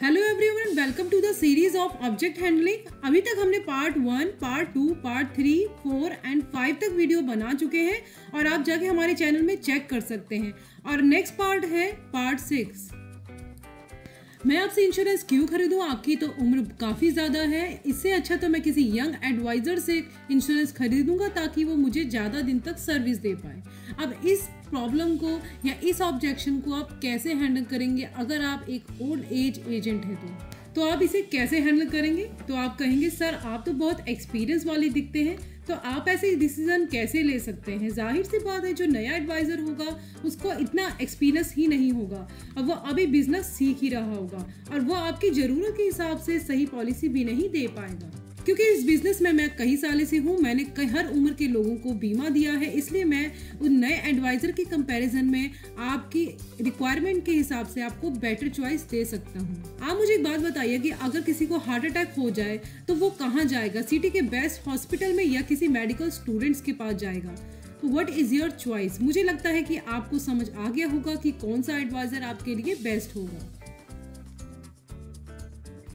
Hello everyone welcome to the series of object handling अभी तक हमने part one part two part three four and five तक video बना चुके हैं और आप जाके हमारे चैनल में चेक कर सकते हैं। और नेक्स्ट पार्ट है पार्ट सिक्स मैं आपसे इंश्योरेंस क्यों खरीदूं? आपकी तो उम्र काफ़ी ज़्यादा है। इससे अच्छा तो मैं किसी यंग एडवाइज़र से इंश्योरेंस खरीदूँगा ताकि वो मुझे ज़्यादा दिन तक सर्विस दे पाए। अब इस प्रॉब्लम को या इस ऑब्जेक्शन को आप कैसे हैंडल करेंगे? अगर आप एक ओल्ड एज एजेंट है तो। तो आप इसे कैसे हैंडल करेंगे? तो आप कहेंगे, सर, आप तो बहुत एक्सपीरियंस वाले दिखते हैं। तो आप ऐसे डिसीज़न कैसे ले सकते हैं? ज़ाहिर सी बात है, जो नया एडवाइज़र होगा, उसको इतना एक्सपीरियंस ही नहीं होगा। और वो अभी बिज़नेस सीख ही रहा होगा और वो आपकी ज़रूरत के हिसाब से सही पॉलिसी भी नहीं दे पाएगा। क्योंकि इस बिज़नेस में मैं कई सालों से हूँ, मैंने कई हर उम्र के लोगों को बीमा दिया है, इसलिए मैं उन नए एडवाइज़र के कंपैरिजन में आपकी रिक्वायरमेंट के हिसाब से आपको बेटर चॉइस दे सकता हूँ। आप मुझे एक बात बताइए कि अगर किसी को हार्ट अटैक हो जाए तो वो कहाँ जाएगा? सिटी के बेस्ट हॉस्पिटल में या किसी मेडिकल स्टूडेंट्स के पास जाएगा। तो वट इज़ योर चॉइस मुझे लगता है कि आपको समझ आ गया होगा कि कौन सा एडवाइज़र आपके लिए बेस्ट होगा।